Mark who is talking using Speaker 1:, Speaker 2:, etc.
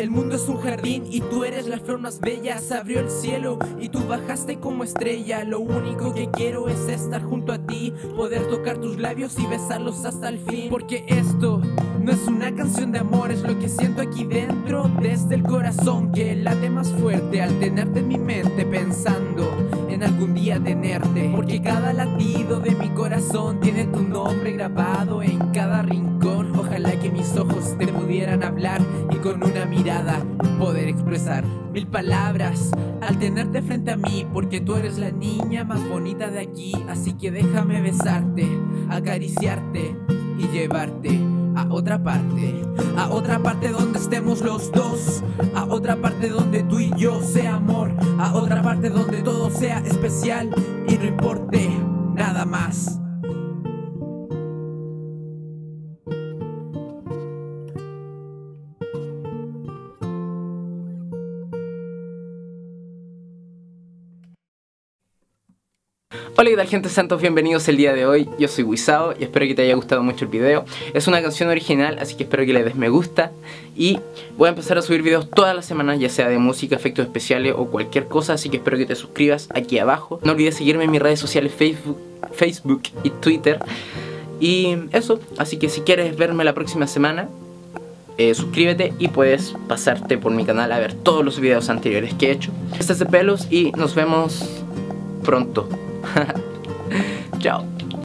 Speaker 1: El mundo es un jardín y tú eres la flor más bella. Se abrió el cielo y tú bajaste como estrella. Lo único que quiero es estar junto a ti, poder tocar tus labios y besarlos hasta el fin. Porque esto no es una canción de amor, es lo que siento aquí dentro, desde el corazón que late más fuerte al tenerte en mi mente pensando en algún día tenerte. Porque cada latido de mi corazón tiene tu nombre grabado en poder expresar mil palabras al tenerte frente a mí. Porque tú eres la niña más bonita de aquí. Así que déjame besarte, acariciarte y llevarte a otra parte, a otra parte donde estemos los dos, a otra parte donde tú y yo sea amor, a otra parte donde todo sea especial y no importe nada más.
Speaker 2: Hola, ¿qué tal gente? Sean todos bienvenidos el día de hoy. Yo soy Wisao y espero que te haya gustado mucho el video. Es una canción original, así que espero que le des me gusta. Y voy a empezar a subir videos todas las semanas, ya sea de música, efectos especiales o cualquier cosa, así que espero que te suscribas aquí abajo. No olvides seguirme en mis redes sociales Facebook, Facebook y Twitter. Y eso, así que si quieres verme la próxima semana, eh, suscríbete y puedes pasarte por mi canal a ver todos los videos anteriores que he hecho. Este es de pelos y nos vemos pronto. 哈哈叫